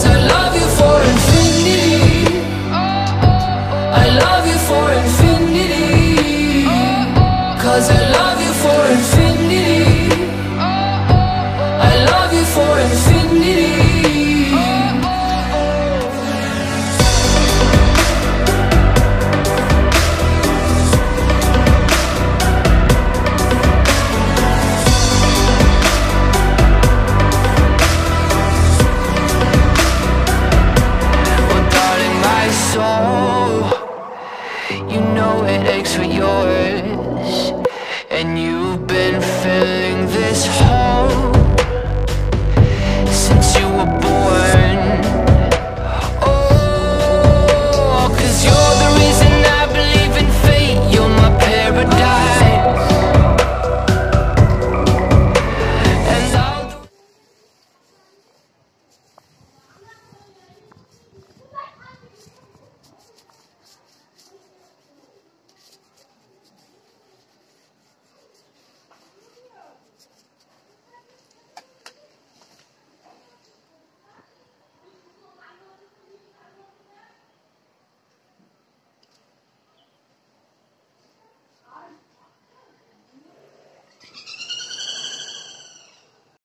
Cause I love you for infinity. I love you for I love you for infinity. You know it aches for yours, and you've been feeling.